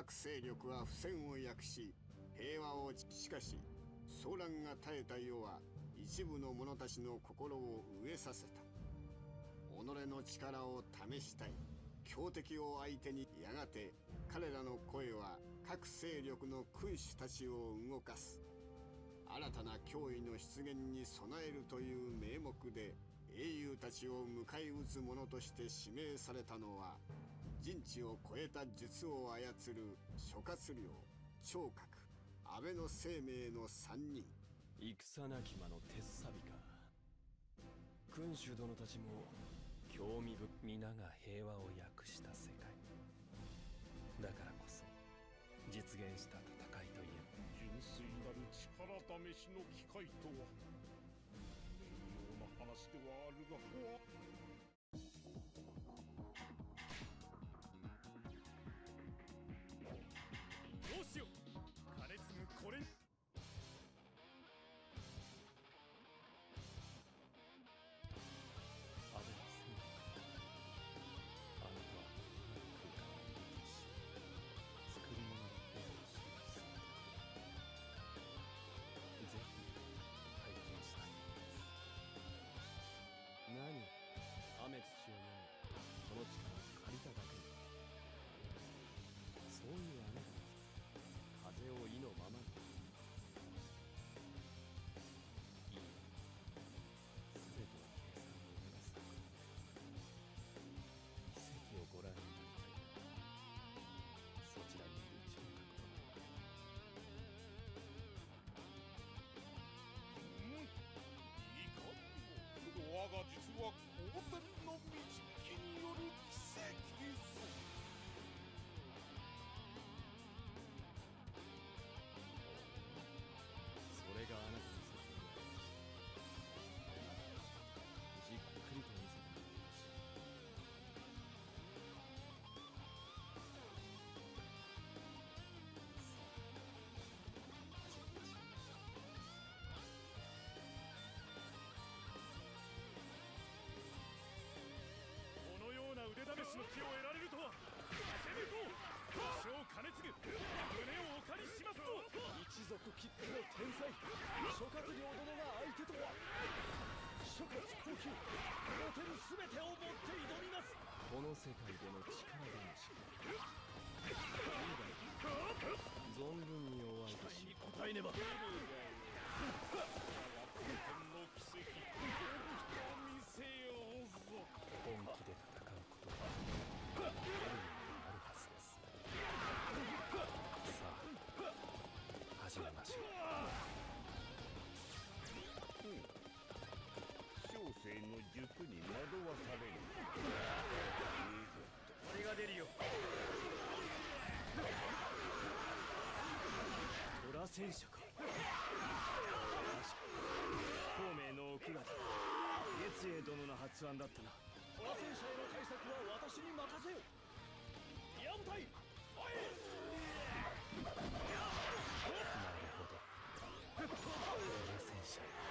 各勢力は不戦を訳し平和をしかし騒乱が絶えた世は一部の者たちの心を飢えさせた。己の力を試したい。強敵を相手にやがて彼らの声は各勢力の君主たちを動かす。新たな脅威の出現に備えるという名目で英雄たちを迎え撃つ者として指名されたのは人知を超えた術を操る諸葛亮聴覚安倍の生命の3人。戦なき間の鉄サビか。君主殿たちも興味深皆が平和を訳した世界。だからこそ実現した戦いといえば。純粋なる力試しの機会とは名誉な話ではあるが雨土を読みその力を借りただけにそういうあなたこそ風を意は光天の導きによる奇跡腕試しの気を得られるとは攻めと一生金継ぐ胸をお借りしますぞ一族きっての天才。諸葛亮殿が相手とは。諸葛高級持てる全てを持って挑みます。この世界での力試しが出るよ。虎戦車か。確か孔明の奥方。月英殿の発案だったな。虎戦車への対策は私に任せよ。矢部隊なるほど。虎戦車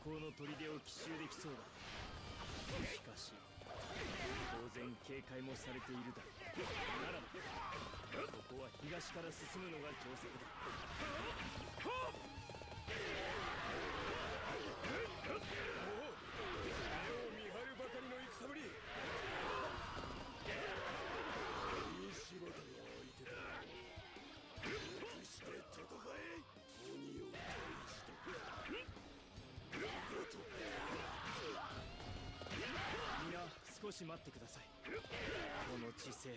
向この砦を奇襲できそう。だしかし当然警戒もされているだ。ろうならばここは東から進むのが定石だ。おしまってください。この知性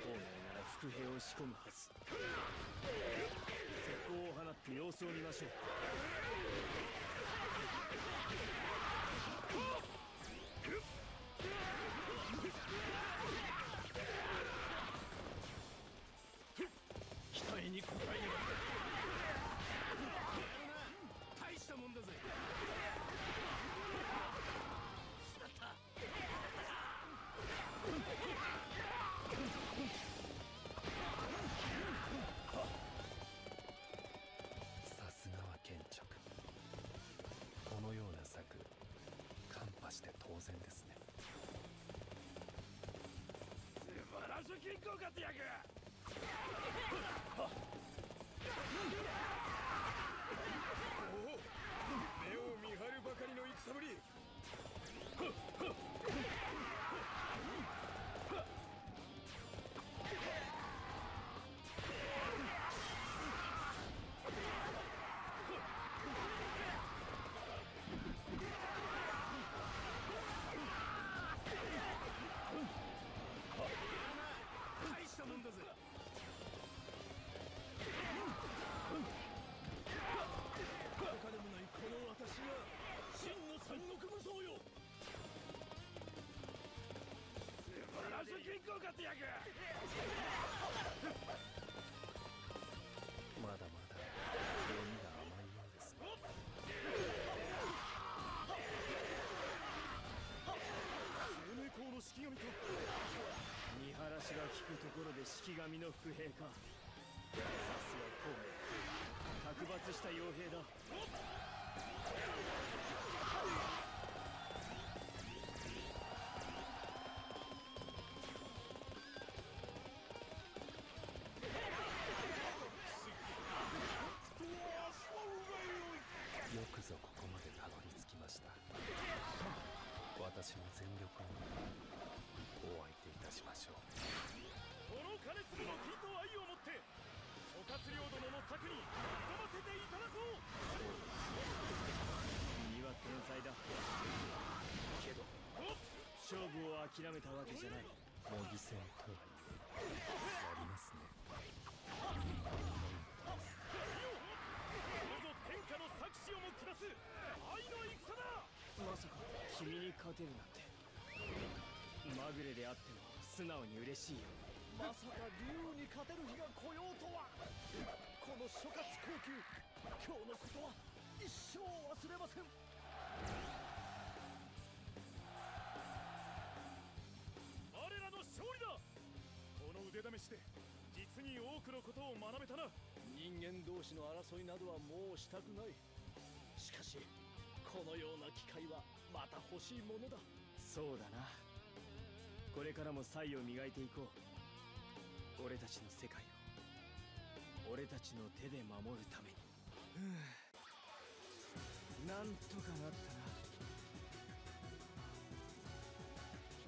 本来なら伏兵を仕込むはず。石膏を放って様子を見ましょう。金庫活躍。金庫活躍まだまだ。読みが甘いようですね。生命校の式神か見晴らしが効くところで式神の伏兵か。さすが孔明卓抜した傭兵だ全力をお相手いたしましょう。この金継の義と愛をもって諸葛亮殿の策に挑ませていただこう。君は天才だ。けど。勝負を諦めたわけじゃない。模擬戦とはいえやりますね。こぞ天下の策士をも下す愛の戦だ。まさか君に勝てるなんてまぐれであっても素直に嬉しいよ。まさか竜に勝てる日が来ようとは。この諸葛高級今日のことは一生忘れません。我らの勝利だ。この腕試しで実に多くのことを学べたな。人間同士の争いなどはもうしたくない。しかしこのような機会はまた欲しいものだ。そうだな。これからも才を磨いていこう。俺たちの世界を俺たちの手で守るために。なんとかなったな。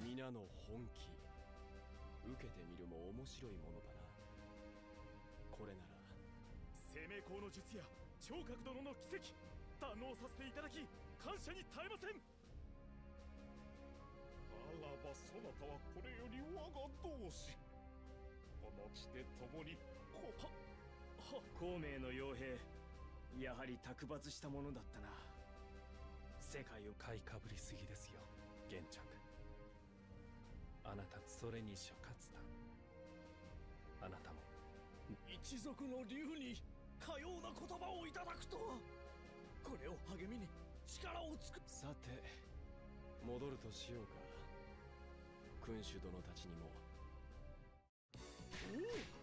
皆の本気。受けてみるも面白いものだな。これなら。生命光の術や聴覚殿の奇跡。堪能させていただき感謝に耐えません。ばそなたはこれより我が同志。この地で共にこは孔明の傭兵やはり卓抜したものだったな。世界を買いかぶりすぎですよ玄着あなたそれに諸葛だ。あなたも。一族の竜にかような言葉をいただくとは。これを励みに力をつく。さて戻るとしようか君主殿たちにも。おお